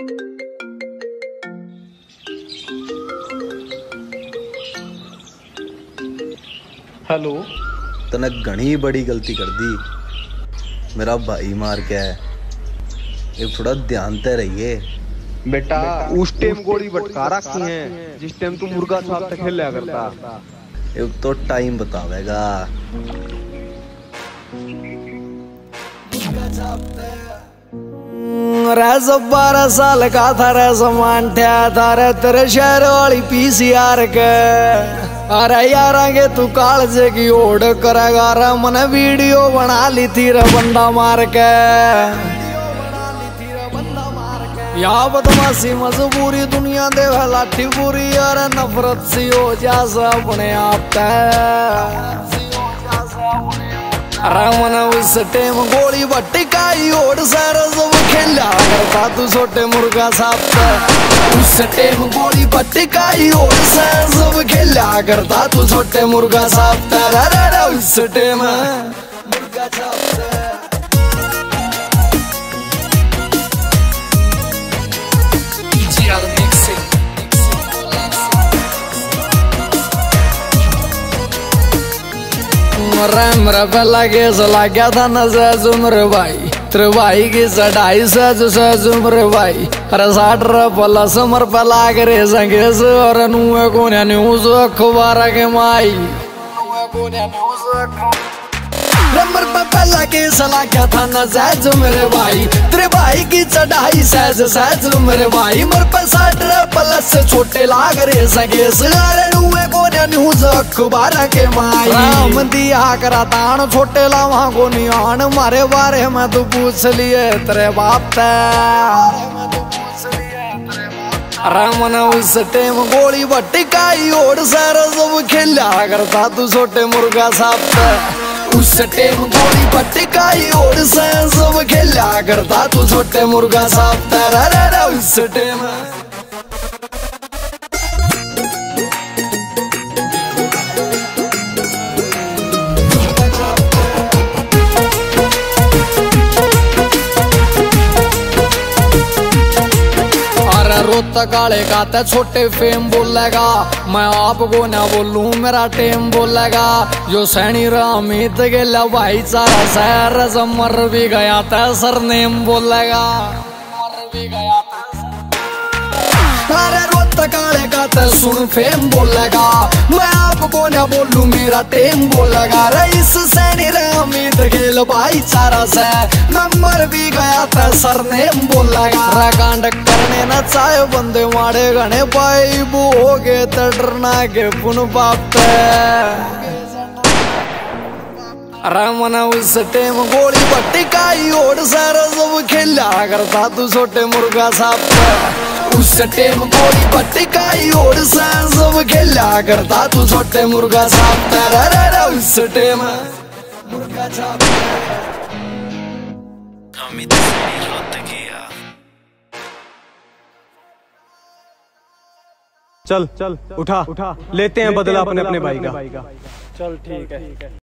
Hello. तने घनी बड़ी गलती कर दी। मेरा भाई मार के है। एक थोड़ा ध्यान ते रहिए। बेटा उस टाइम गोली बटका रखी है जिस टाइम तू मुर्गा छाप तक खेला करता। एक तो टाइम बतावेगा। रे सब बारह साल का था रे समान ठया था रे तेरे शहर वाली पीसीआर के। अरे यार आगे तू कालजे की ओढ़ करेगा रे, मैंने वीडियो बना ली थी रे बंदा मार के। या बदमाशी मजबूरी, दुनिया दे लाठी पूरी और नफरत सी हो जा अपने आप तक रामन उस टेम गोली बट्टिकाई ओढ़ सर सब खेला करता तू छोटे मुर्गा साथ उस टेम गोली बट्टिकाई ओढ़ सर सब खेला करता तू छोटे मुर्गा साथ उस टेम मुर्गा साथ रैम रफेला के सला गया था न सहजुमर भाई। तेरे भाई की सज सज उम्र भाई अरे साठ प्लस मर पला करे रे संगे और नुए को न्यूज़ अखबार के माई। नंबर पर पहला के सला क्या था ना सहज मेरे भाई तेरे भाई की चढ़ाई सहज सहज मेरे भाई मर पर साठ से छोटे लाग रे सगे सारे नुए को न्यूज़ अखबार के माई। राम दिया करा तान छोटे लावा को नियान मारे बारे में तू पूछ लिए तेरे बाप रामन उस टेम गोली बट्टिकाई ओढ़ सारा सब खेला करता तू छोटे मुर्गा साथ उस टेम गोली पट्टिकाई ओढ़ सब खेला करता तू छोटे मुर्गा साफ़ तेरा उस टेम रोत काले का ते छोटे फेम बोलेगा मैं आपको ना बोलूँ मेरा टेम बोलेगा जो सैनी रामीत गेला भाईचारा सैर मर भी गया था सरनेम बोलेगा मर भी गया अरे रोत काले का ते सुन फेम बोलेगा मैं ना बोलूँ मेरा टेम बोलेगा रईस सैनी रामित गेल भाईचारा से। मर भी गया था सरनेम बोलेगा रकांड करने न चाहे बंदे मारे गणे पाई बो हो गए डरना के पुन बाप। रामन उस टेम गोली बट्टिकाई ओढ़ सारा सब खेला करता तू छोटे मुर्गा साफ़ उस टेम गोली बट्टिकाई ओढ़ सारा खेला करता तू छोटे मुर्गा साफ़ तेरा उस टेम मुर्गा साफ़ चल चल उठा उठा। लेते हैं बदला अपने अपने भाई का। चल ठीक है।